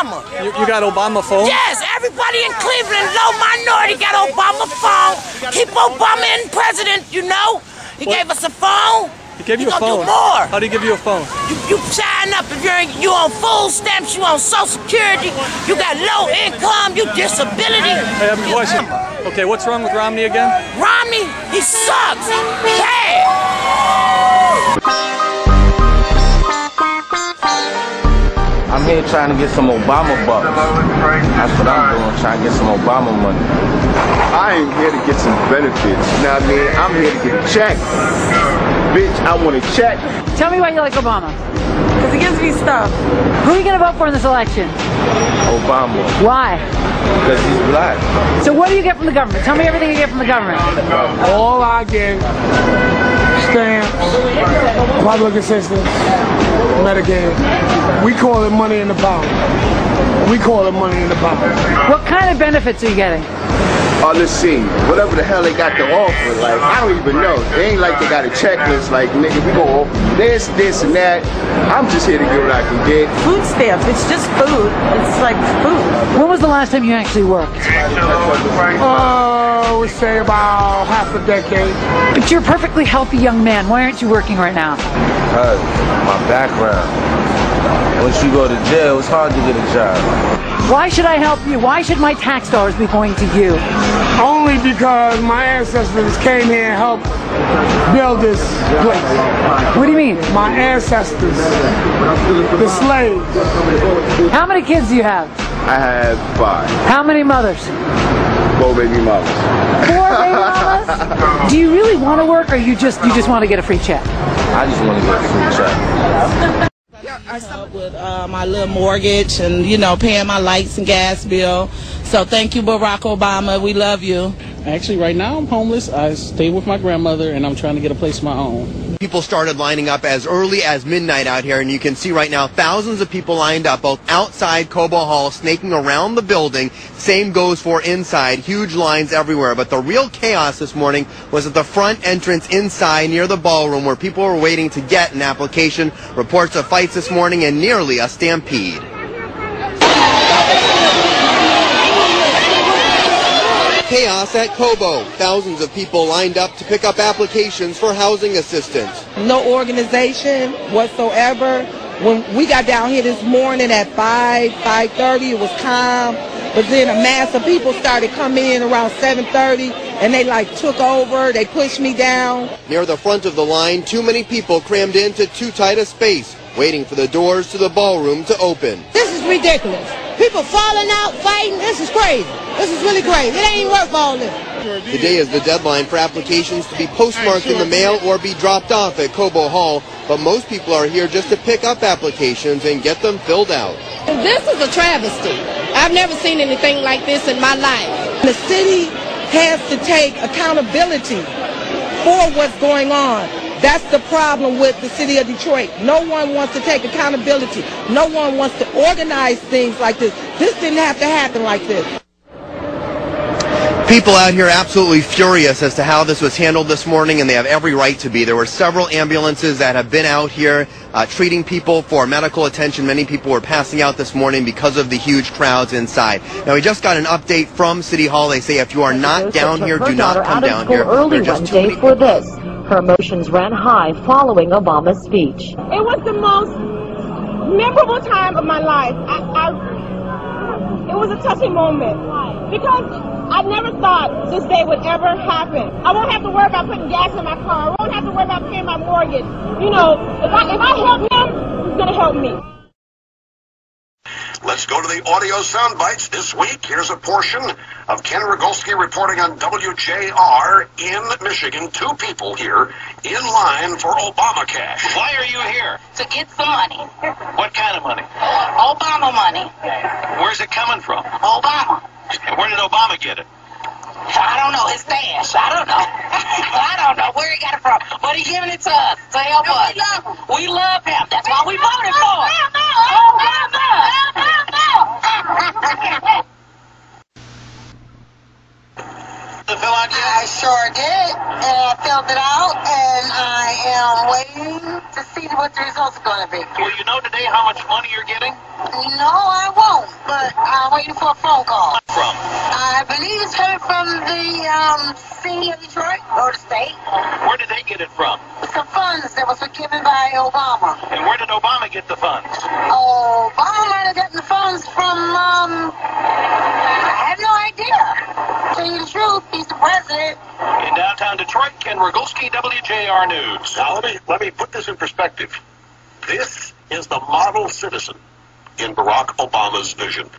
Obama. You, you got Obama phone? Yes, everybody in Cleveland, low minority, got Obama phone. Keep Obama in president, you know. He What? gave us a phone. He gave you He a phone. do more. How do he give you a phone? You, you sign up if you're you on full stamps, you on Social Security, you got low income, you disability. Hey, I have a question. Okay, what's wrong with Romney again? Romney, he sucks. Bad. Here trying to get some Obama bucks. That's what I'm doing, trying to get some Obama money. I ain't here to get some benefits. You know what I mean? I'm here to get a check. Bitch, I want a check. Tell me why you like Obama. Because he gives me stuff. Who are you going to vote for in this election? Obama, Why? because he's black. So what do you get from the government? Tell me everything you get from the government. All I get, stamps, public assistance, Medicaid. We call it money in the pound. We call it money in the pound. What kind of benefits are you getting? Oh, let's see. Whatever the hell they got to offer, like, I don't even know. They ain't like they got a checklist, like, nigga, we gonna offer you this, this, and that. I'm just here to get what I can get. Food stamps. It's just food. It's like food. When was the last time you actually worked? Oh, we say about half a decade. But you're a perfectly healthy young man. Why aren't you working right now? Because my background. Once you go to jail, it's hard to get a job. Why should I help you? Why should my tax dollars be going to you? Only because my ancestors came here and helped build this place. What do you mean? My ancestors, the slaves. How many kids do you have? I have five, How many mothers? four baby mamas. Four baby mamas? Do you really want to work or you just you just want to get a free check? I just want to get a free check. Help with uh, my little mortgage and you know paying my lights and gas bill. So thank you, Barack Obama. We love you. Actually, right now I'm homeless. I stay with my grandmother, and I'm trying to get a place of my own. People started lining up as early as midnight out here, and you can see right now thousands of people lined up both outside Cobo Hall, snaking around the building. Same goes for inside, huge lines everywhere. But the real chaos this morning was at the front entrance inside near the ballroom where people were waiting to get an application. Reports of fights this morning and nearly a stampede. Chaos at Cobo. Thousands of people lined up to pick up applications for housing assistance. No organization whatsoever. When we got down here this morning at 5, 5.30, it was calm. But then a mass of people started coming in around 7.30 and they like took over, they pushed me down. Near the front of the line, too many people crammed into too tight a space, waiting for the doors to the ballroom to open. This is ridiculous. People falling out, fighting. This is crazy. This is really crazy. It ain't worth all this. Today is the deadline for applications to be postmarked in the mail or be dropped off at Cobo Hall, but most people are here just to pick up applications and get them filled out. This is a travesty. I've never seen anything like this in my life. The city has to take accountability for what's going on. That's the problem with the city of Detroit. No one wants to take accountability. No one wants to organize things like this. This didn't have to happen like this. People out here absolutely furious as to how this was handled this morning, and they have every right to be. There were several ambulances that have been out here uh, treating people for medical attention. Many people were passing out this morning because of the huge crowds inside. Now, we just got an update from City Hall. They say if you are not down here, do not come down here. early There are just too Wednesday many for this. Her emotions ran high following Obama's speech. It was the most memorable time of my life. I, I, it was a touching moment because I never thought this day would ever happen. I won't have to worry about putting gas in my car. I won't have to worry about paying my mortgage. You know, if I if I help him, he's gonna help me. Let's go to the audio sound bites this week. Here's a portion of Ken Rogulski reporting on WJR in Michigan. Two people here in line for Obama cash. Why are you here? to get some money. What kind of money? Obama money. Where's it coming from? Obama. And where did Obama get it? I don't know his stash. I don't know. I don't know where he got it from. But he's giving it to us to help us. We love him. We love him. That's why we voted for him. To fill out yet? I sure did. And I filled it out, and I am waiting to see what the results are going to be. Will you know today how much money you're getting? No, I won't. But I'm waiting for a phone call. From? I believe it's coming from the um, city of Detroit or the state. Where did they get it from? Some funds that was given by Obama. And where did Obama get the funds? Obama might have gotten the funds from, um, I have no idea. To tell you the truth, he's the president. In downtown Detroit, Ken Rogulski, WJR News. Now, let me, let me put this in perspective. This is the model citizen in Barack Obama's vision.